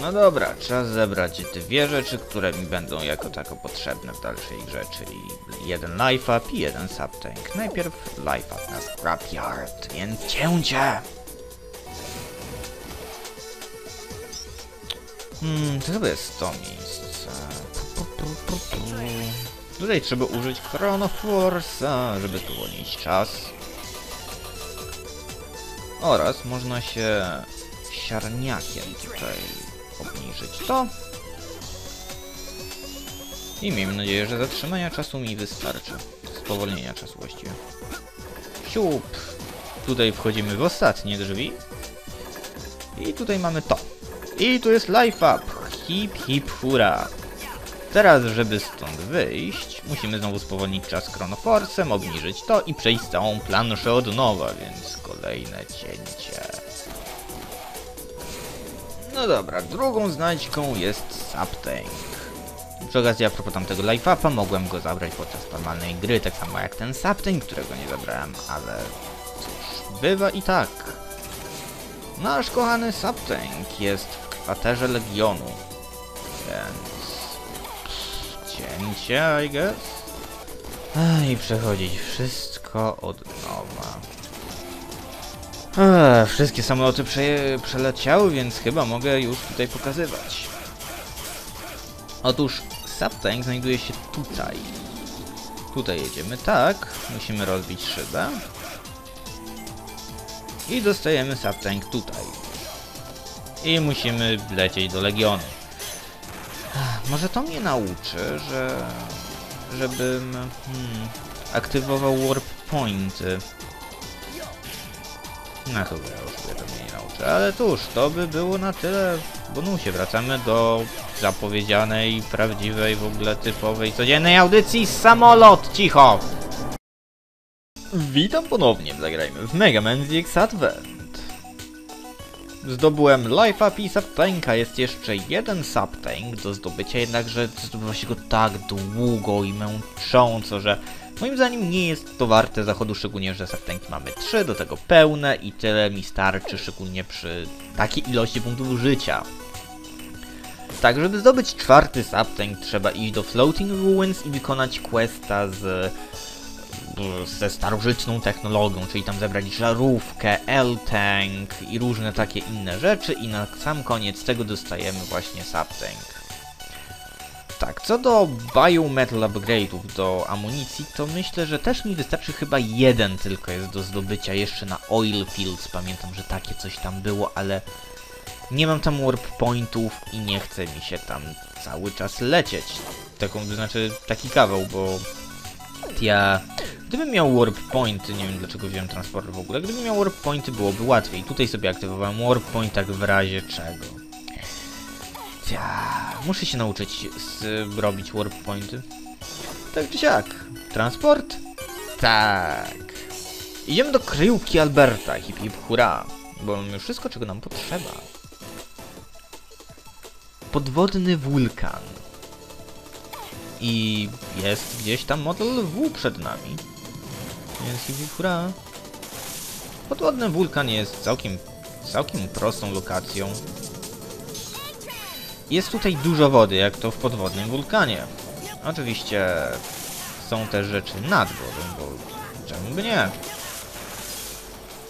No dobra, czas zebrać dwie rzeczy, które mi będą jako tako potrzebne w dalszej grze, czyli jeden life up i jeden subtank. Najpierw life up na scrapyard, więc cięcie! Hmm, to chyba jest to miejsce. Tutaj trzeba użyć Chrono Force'a, żeby spowolnić czas. Oraz można się siarniakiem tutaj obniżyć to. I miejmy nadzieję, że zatrzymania czasu mi wystarczy. Spowolnienia czasu właściwie. Siup! Tutaj wchodzimy w ostatnie drzwi. I tutaj mamy to. I tu jest life up. Hip hip hura. Teraz, żeby stąd wyjść, musimy znowu spowolnić czas chronoforcem, obniżyć to i przejść całą planszę od nowa, więc kolejne cięcie. No dobra, drugą znajdźką jest Subtank. Przy okazji a propos tamtego life upa mogłem go zabrać podczas normalnej gry, tak samo jak ten Subtank, którego nie zabrałem, ale cóż, bywa i tak. Nasz kochany Subtank jest w kwaterze Legionu, więc cięcie, I guess. I przechodzić wszystko od nowa. Ech, wszystkie samoloty prze przeleciały, więc chyba mogę już tutaj pokazywać. Otóż subtank znajduje się tutaj. Tutaj jedziemy tak, musimy rozbić szybę. I dostajemy subtank tutaj. I musimy lecieć do Legionu. Może to mnie nauczy, że... żebym... Hmm, aktywował warp pointy. No chyba już sobie to mnie nie nauczę, ale cóż, to by było na tyle w bonusie. Wracamy do zapowiedzianej, prawdziwej, w ogóle typowej, codziennej audycji Samolot! Cicho! Witam ponownie, zagrajmy w Mega Man VX Advent. Zdobyłem Life Up i Subtanka, jest jeszcze jeden Subtank do zdobycia, jednakże zdobywa się go tak długo i męcząco, że moim zdaniem nie jest to warte zachodu, szczególnie, że Subtanki mamy 3, do tego pełne i tyle mi starczy, szczególnie przy takiej ilości punktów życia. Tak, żeby zdobyć czwarty Subtank trzeba iść do Floating Ruins i wykonać questa z ze starożytną technologią, czyli tam zebrać żarówkę, L-Tank i różne takie inne rzeczy i na sam koniec tego dostajemy właśnie Subtank. Tak, co do Biometal Upgrade'ów do amunicji, to myślę, że też mi wystarczy chyba jeden tylko jest do zdobycia jeszcze na Oil Fields. Pamiętam, że takie coś tam było, ale nie mam tam warp pointów i nie chce mi się tam cały czas lecieć. Taką, to znaczy taki kawał, bo ja... Gdybym miał warp pointy, nie wiem dlaczego wziąłem transporter w ogóle, gdybym miał warp pointy byłoby łatwiej. Tutaj sobie aktywowałem warp point tak w razie czego. Ja, muszę się nauczyć z, robić warp pointy. Tak czy siak. Transport? Tak. Idziemy do kryjówki Alberta, hip hip hura. Bo mamy już wszystko, czego nam potrzeba. Podwodny wulkan. I jest gdzieś tam model W przed nami. Więc hip hip hura. Podwodny wulkan jest całkiem, całkiem prostą lokacją. Jest tutaj dużo wody, jak to w podwodnym wulkanie. Oczywiście są też rzeczy nad wodą, bo czemu by nie?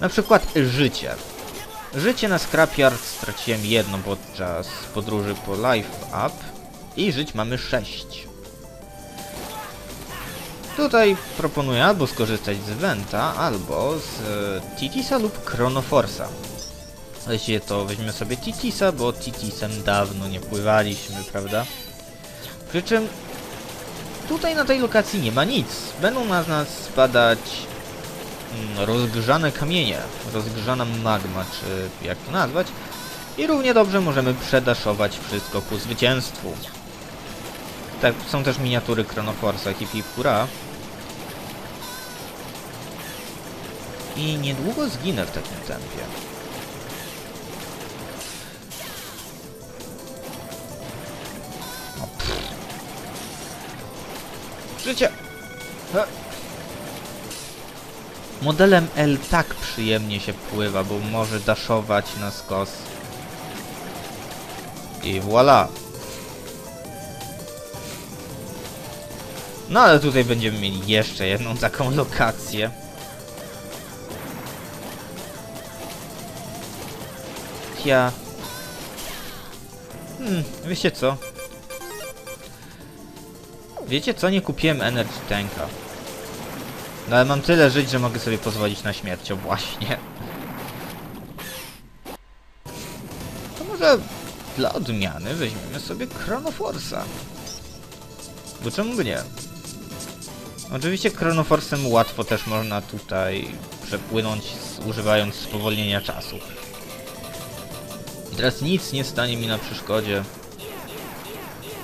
Na przykład życie. Życie na Scrapyard straciłem jedno podczas podróży po Life Up i żyć mamy 6. Tutaj proponuję albo skorzystać z Venta, albo z e, Titisa lub Chronoforsa. Jeśli to weźmiemy sobie Titisa, bo Titisem dawno nie pływaliśmy, prawda? Przy czym tutaj na tej lokacji nie ma nic. Będą na nas spadać mm, rozgrzane kamienie, rozgrzana magma, czy jak to nazwać. I równie dobrze możemy przedaszować wszystko ku zwycięstwu. Tak, są też miniatury Chronoforsa, hip hip. I niedługo zginę w takim tempie. Życie! He. Modelem L tak przyjemnie się pływa, bo może daszować na skos. I voila. No ale tutaj będziemy mieli jeszcze jedną taką lokację. Ja... Hmm, wiecie co? Wiecie co? Nie kupiłem Energy Tanka. No ale mam tyle żyć, że mogę sobie pozwolić na śmierć, o właśnie. To może dla odmiany weźmiemy sobie Chronoforsa. Bo czemu by nie? Oczywiście Chronoforsem łatwo też można tutaj przepłynąć używając spowolnienia czasu. I teraz nic nie stanie mi na przeszkodzie.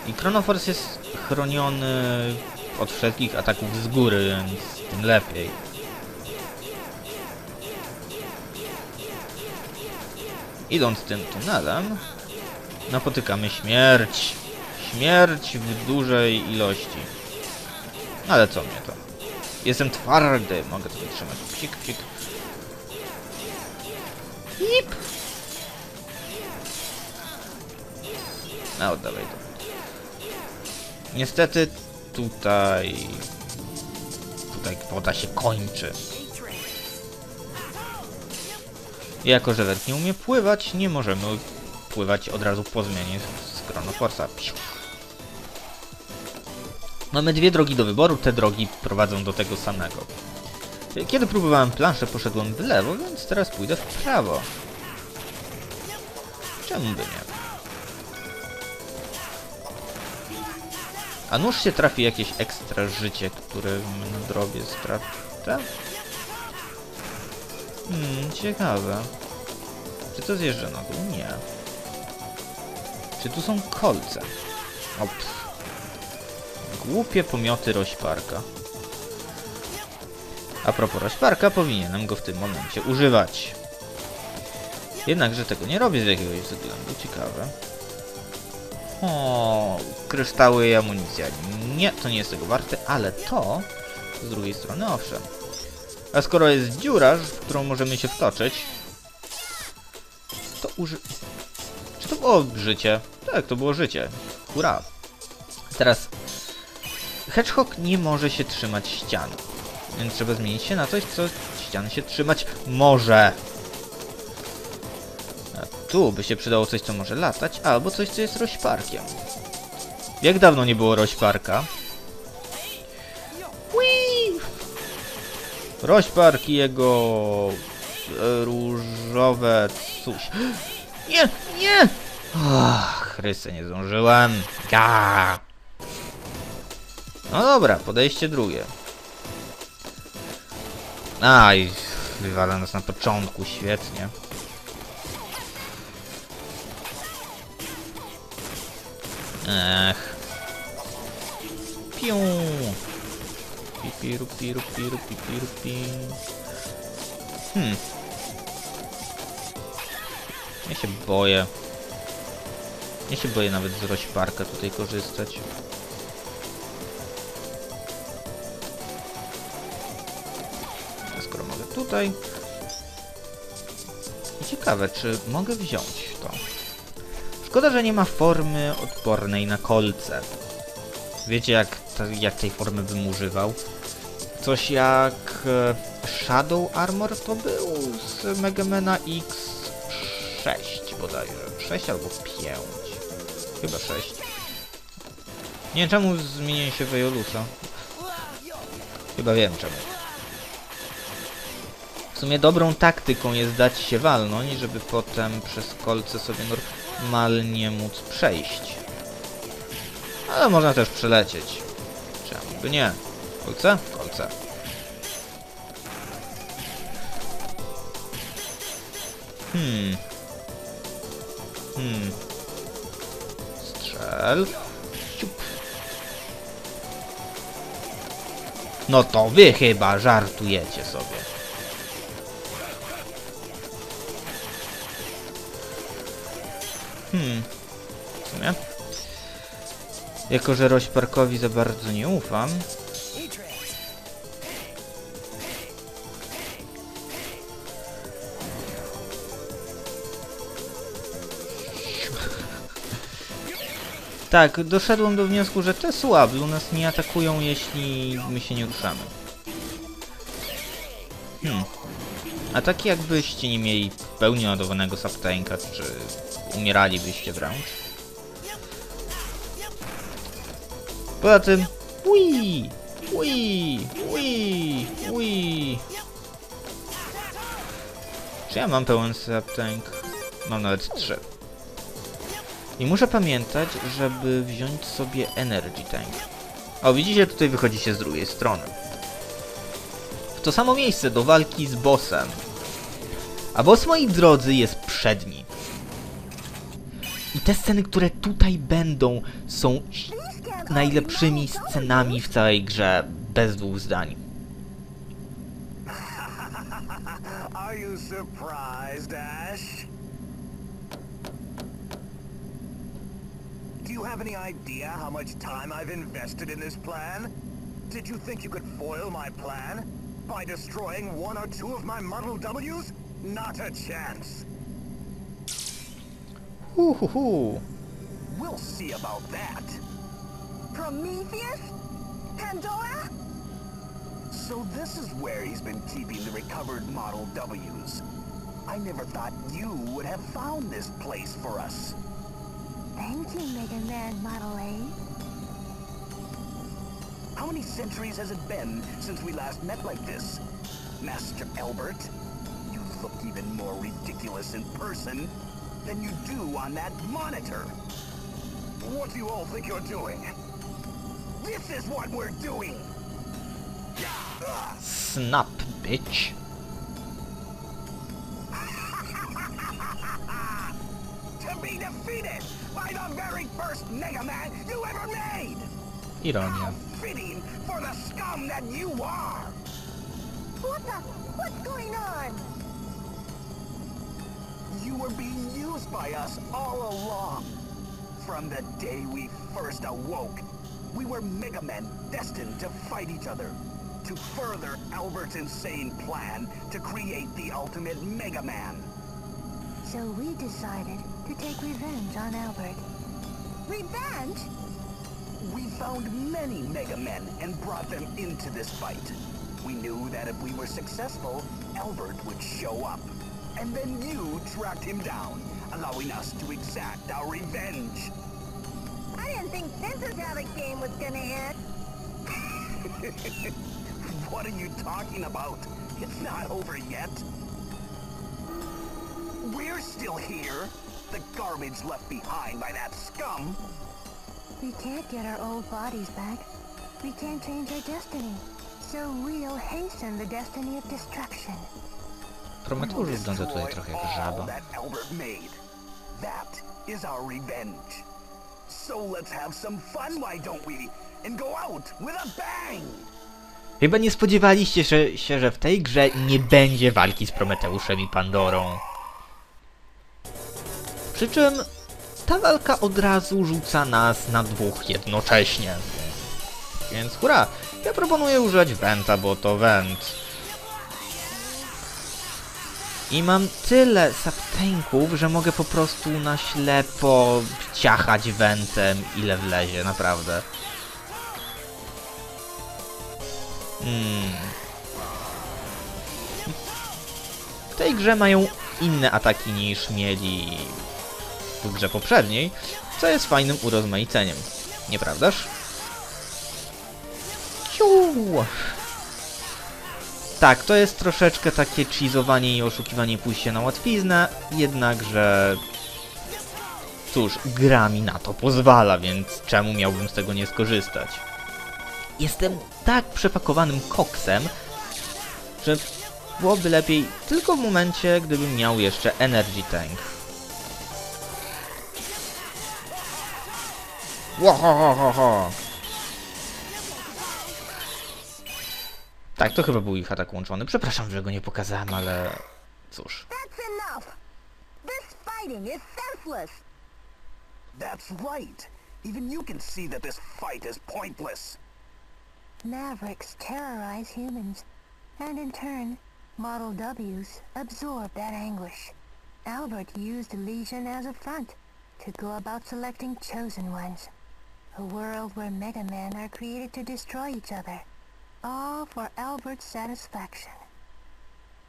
I Chronofors jest chroniony od wszelkich ataków z góry, więc tym lepiej. Idąc tym tunelem, napotykamy śmierć. Śmierć w dużej ilości. Ale co mnie to? Jestem twardy, mogę to wytrzymać. Psik, psik. Hip! No, oddawaj to. Niestety tutaj... Tutaj woda się kończy. Jako, że Led nie umie pływać, nie możemy pływać od razu po zmianie z Chronoforsa. Psiu. Mamy dwie drogi do wyboru, te drogi prowadzą do tego samego. Kiedy próbowałem planszę, poszedłem w lewo, więc teraz pójdę w prawo. Czemu by nie? A nuż się trafi jakieś ekstra życie, które na drobie strata? Hmm, ciekawe. Czy to zjeżdża na dół? Nie. Czy tu są kolce? O. Głupie pomioty rośparka. A propos rośparka, powinienem go w tym momencie używać. Jednakże tego nie robię z jakiegoś względu, ciekawe. O, kryształy i amunicja. Nie, to nie jest tego warte, ale to z drugiej strony owszem. A skoro jest dziura, w którą możemy się wtoczyć, to uży... Czy to było życie? Tak, to było życie. Hurra. Teraz Hedgehog nie może się trzymać ścian. Więc trzeba zmienić się na coś, co ścian się trzymać może. Tu by się przydało coś, co może latać, albo coś, co jest rośparkiem. Jak dawno nie było rośparka? Rośpark i jego różowe coś. Nie, nie! Ach, Chryste, nie zdążyłem. Ga! No dobra, podejście drugie. Aj, wywala nas na początku, świetnie. Ech. Piu. Pipiru, piru, piru, pipiru, pi. Hmm. Ja się boję. Ja się boję nawet z rośparka tutaj korzystać. A skoro mogę tutaj... I ciekawe, czy mogę wziąć to. Szkoda, że nie ma formy odpornej na kolce. Wiecie, jak, jak tej formy bym używał? Coś jak e, Shadow Armor to był z Megamena X6 bodajże. 6 albo 5. Chyba 6. Nie wiem czemu zmieniłem się w. Chyba wiem czemu. W sumie dobrą taktyką jest dać się walnąć, żeby potem przez kolce sobie normalnie móc przejść. Ale można też przelecieć. Czemu by nie? Kolce? Kolce. Hmm. Hmm. Strzel. Ciup. No to wy chyba żartujecie sobie. Hmm. W sumie. Jako, że Rośparkowi za bardzo nie ufam. Tak, doszedłem do wniosku, że te słaby u nas nie atakują, jeśli my się nie ruszamy. Hmm. A tak jakbyście nie mieli w pełni ładowanego subtanka, czy umieralibyście wręcz? Poza tym... Ui! Ui! Ui! Ui! Czy ja mam pełen subtank? Mam nawet trzy. I muszę pamiętać, żeby wziąć sobie Energy Tank. O, widzicie, tutaj wychodzicie z drugiej strony. W to samo miejsce do walki z bossem. A boss, moi drodzy, jest przedni. Te sceny, które tutaj będą, są najlepszymi scenami w całej grze, bez dwóch zdań. Do you have any idea how much time I've invested in this plan? Did you think you could foil my plan? By destroying one or two of my Model Ws? Not a chance. Hu, hu, hu. We'll see about that. Prometheus? Pandora? So this is where he's been keeping the recovered Model Ws. I never thought you would have found this place for us. Thank you, Mega Man Model A. How many centuries has it been since we last met like this? Master Albert, you look even more ridiculous in person than you do on that monitor. What do you all think you're doing? This is what we're doing! Snap, bitch. To be defeated by the very first Mega Man you ever made! Ironia. Fitting for the scum that you are! What the? What's going on? You were being used by us all along. From the day we first awoke, we were Mega Men destined to fight each other. To further Albert's insane plan to create the ultimate Mega Man. So we decided to take revenge on Albert. Revenge? We found many Mega Men and brought them into this fight. We knew that if we were successful, Albert would show up. And then you tracked him down, allowing us to exact our revenge. I didn't think this is how the game was gonna end. What are you talking about? It's not over yet. We're still here. The garbage left behind by that scum. We can't get our old bodies back. We can't change our destiny. So we'll hasten the destiny of destruction. Prometeusz wygląda tutaj trochę jak żaba. that is our revenge. So let's have some fun, why don't we? And go out with a bang! Chyba nie spodziewaliście się, że w tej grze nie będzie walki z Prometeuszem i Pandorą. Przy czym ta walka od razu rzuca nas na dwóch jednocześnie. Więc hurra! Ja proponuję używać Wenta, bo to Went. I mam tyle subtanków, że mogę po prostu na ślepo ciachać Wentem ile wlezie, naprawdę. Hmm. W tej grze mają inne ataki niż mieli w grze poprzedniej, co jest fajnym urozmaiceniem. Nieprawdaż? Ciu! Tak, to jest troszeczkę takie cheezowanie i oszukiwanie pójście na łatwiznę, jednakże... Cóż, gra mi na to pozwala, więc czemu miałbym z tego nie skorzystać? Jestem tak przepakowanym koksem, że byłoby lepiej tylko w momencie, gdybym miał jeszcze Energy Tank. Łohohoho. Tak, to chyba był ich atak łączony. Przepraszam, że go nie pokazałem, ale cóż. That's enough! This fighting is senseless! That's right. Even you can see that this fight is pointless. Mavericks terrorize humans, and in turn, Model Ws absorb that anguish. Albert used Legion as a front to go about selecting chosen ones. A world where Mega Men are created to destroy each other. All for Albert's satisfaction.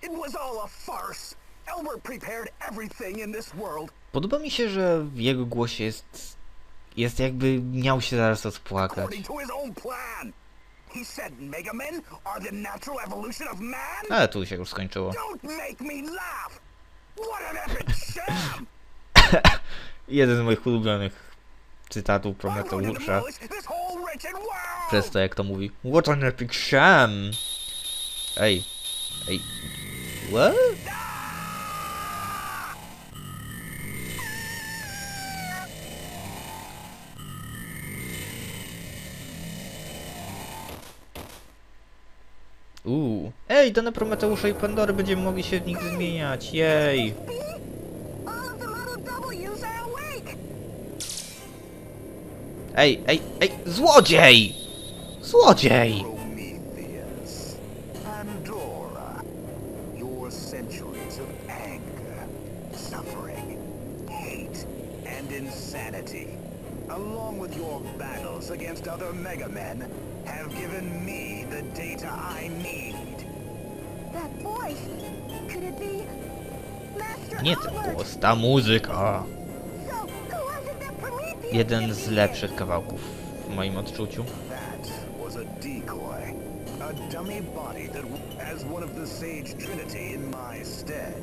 It was all a farce. Albert prepared everything in this world Podoba mi się, że w jego głosie jest... Jest jakby miał się zaraz rozpłakać. according to his own plan. He said Mega Men are the natural evolution of man? Ale tu się już skończyło. Don't make me laugh! What an epic sham! Jeden z moich ulubionych cytatów Prometeusza. Przez to jak to mówi. What an epic sham! Ej. Ej. What? Uuu. Ej, dane Prometeusza i Pandory będziemy mogli się w nich zmieniać. Jej. Ej, ej, ej, złodziej! Złodziej! Prometheus, Pandora, your centuries of anger, suffering, hate, and insanity, along with your battles against other Mega Men, have given me the data I need. That voice! Could it be... Master Nie ten głos, ta muzyka. Jeden z lepszych kawałków w moim odczuciu. Dummy body that as one of the Sage Trinity in my stead.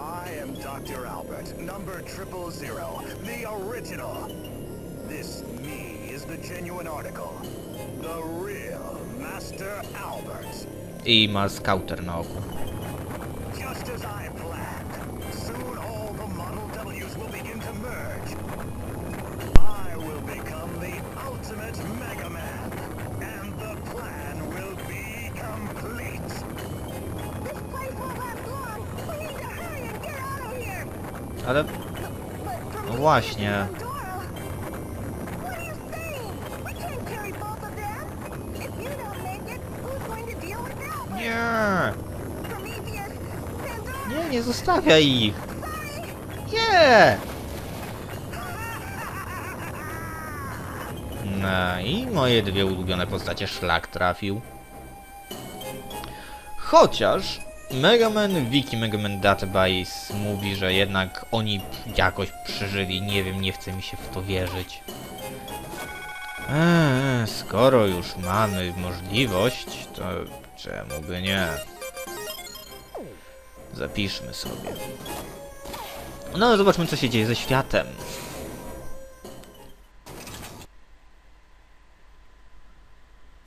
I am Dr. Albert, number triple zero, the original. This me is the genuine article, the real Master Albert. I ma skauter na oku. Albert? Nie! Nie, nie zostawiaj ich! Nie! No i moje dwie ulubione postacie szlak trafił. Chociaż Mega Man Wiki Mega Man Database mówi, że jednak oni jakoś przeżyli. Nie wiem, nie chce mi się w to wierzyć. Eee, skoro już mamy możliwość, to czemu by nie? Zapiszmy sobie. No, zobaczmy, co się dzieje ze światem.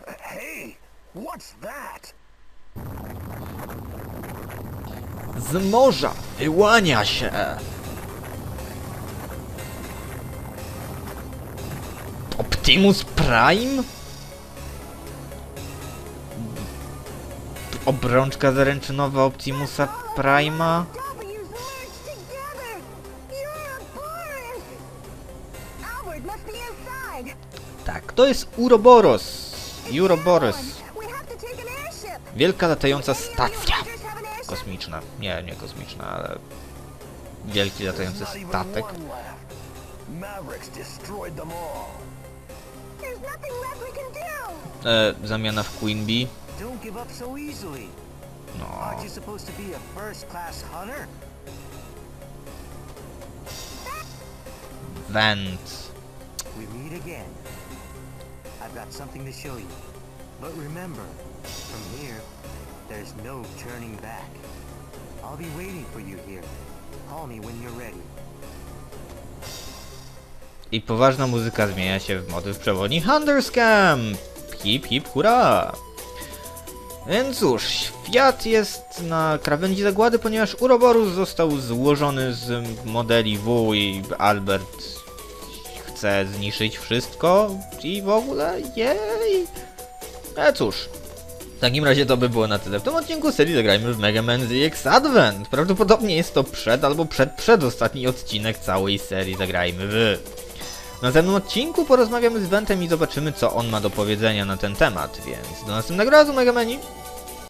Hey, what's that? Z morza wyłania się. Optimus Prime? Obrączka zaręczynowa Optimusa Prime'a? W's merged together! You're a Boris! Albert must be inside! Tak, to jest Uroboros. Uroboros. Wielka latająca stacja kosmiczna. Nie, nie kosmiczna, ale wielki latający statek. one left. Mavericks destroyed them all. There's nothing left we can do! E, zamiana w Queen Bee. No. Vent. We meet again. I've got something to show you. But remember, from here, there's no turning back. I'll be waiting for you here. Call me when you're ready. I poważna muzyka zmienia się w motyw przewodni Hunterscam! Hip hip hurra! Więc cóż, świat jest na krawędzi zagłady, ponieważ Uroboros został złożony z modeli W i Albert chce zniszczyć wszystko i w ogóle jej. E cóż, takim razie to by było na tyle w tym odcinku serii Zagrajmy w Mega Man ZX Advent. Prawdopodobnie jest to przed albo przed przedostatni odcinek całej serii Zagrajmy w. W następnym odcinku porozmawiamy z Ventem i zobaczymy co on ma do powiedzenia na ten temat, więc do następnego razu Megamani!